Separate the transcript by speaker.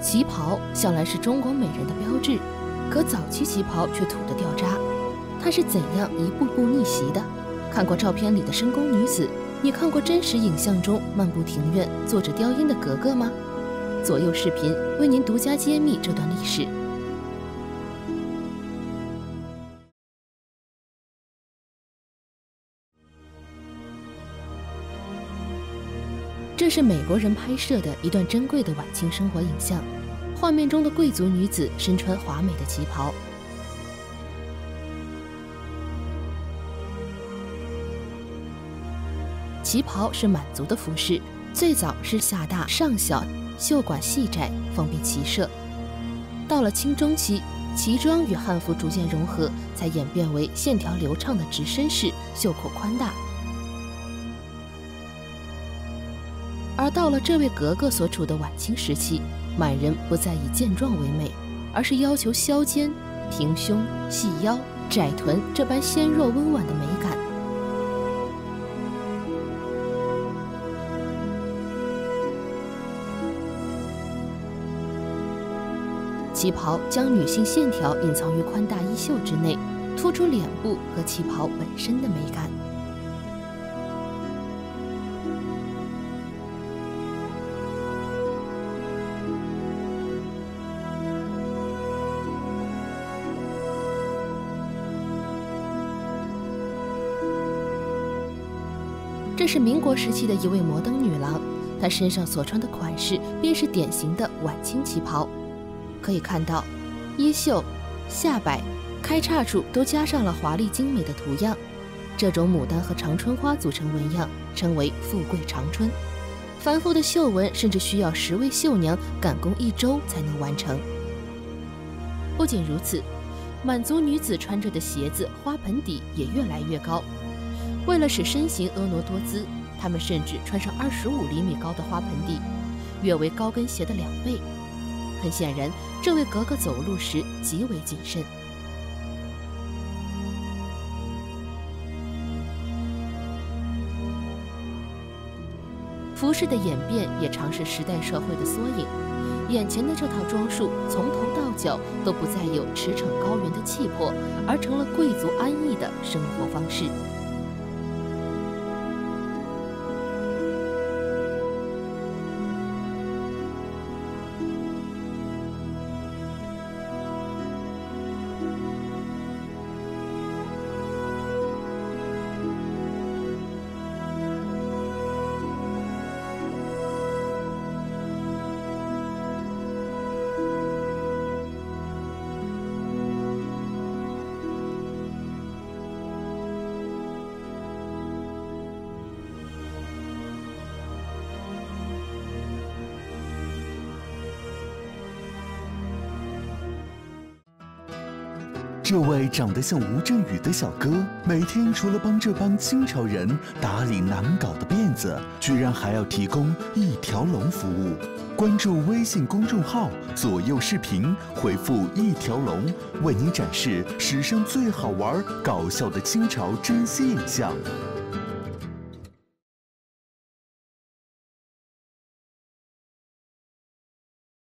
Speaker 1: 旗袍向来是中国美人的标志，可早期旗袍却土得掉渣。它是怎样一步步逆袭的？看过照片里的深宫女子，你看过真实影像中漫步庭院、坐着雕音的格格吗？左右视频为您独家揭秘这段历史。这是美国人拍摄的一段珍贵的晚清生活影像，画面中的贵族女子身穿华美的旗袍。旗袍是满族的服饰，最早是下大上小，袖管细窄，方便骑射。到了清中期，旗装与汉服逐渐融合，才演变为线条流畅的直身式，袖口宽大。而到了这位格格所处的晚清时期，满人不再以健壮为美，而是要求削肩、平胸、细腰、窄臀这般纤弱温婉的美感。旗袍将女性线条隐藏于宽大衣袖之内，突出脸部和旗袍本身的美感。这是民国时期的一位摩登女郎，她身上所穿的款式便是典型的晚清旗袍。可以看到，衣袖、下摆、开叉处都加上了华丽精美的图样。这种牡丹和长春花组成纹样，称为“富贵长春”。繁复的绣纹甚至需要十位绣娘赶工一周才能完成。不仅如此，满族女子穿着的鞋子花盆底也越来越高。为了使身形婀娜多姿，他们甚至穿上二十五厘米高的花盆底，约为高跟鞋的两倍。很显然，这位格格走路时极为谨慎。服饰的演变也常是时代社会的缩影。眼前的这套装束，从头到脚都不再有驰骋高原的气魄，而成了贵族安逸的生活方式。
Speaker 2: 这位长得像吴镇宇的小哥，每天除了帮这帮清朝人打理难搞的辫子，居然还要提供一条龙服务。关注微信公众号“左右视频”，回复“一条龙”，为您展示史上最好玩、搞笑的清朝珍稀影像。